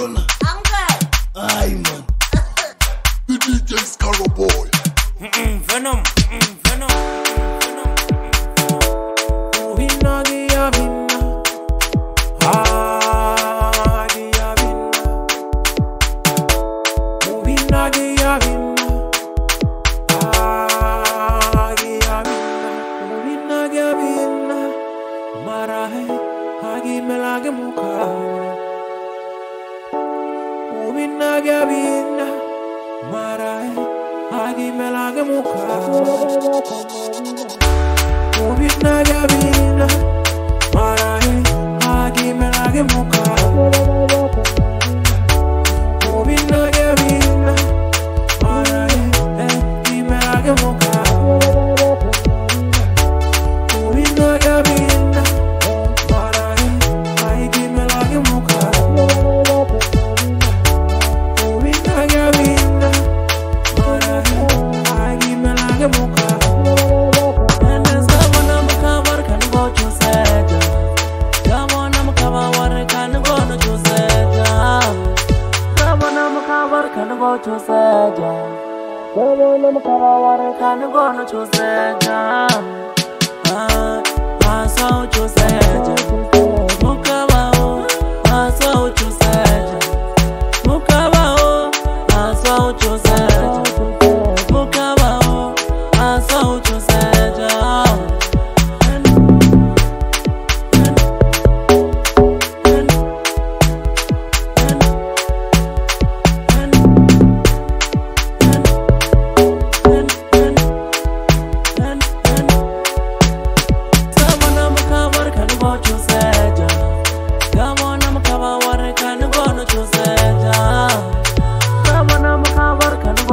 corona. Uncle. Aye, man. The DJ Skhaloboy. Mm-mm, Venom, mm-mm, Venom, mm-mm, Venom. Uhina giya vinna, marahe hagi melage mukha. Ubina gabina Mama, I'm a car, I'm a I'm I'm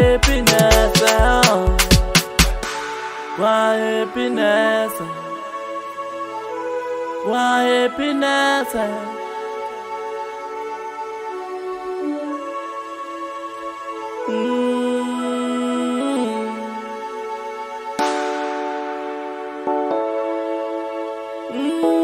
happiness oh. Why happiness Why happiness mm. Mm.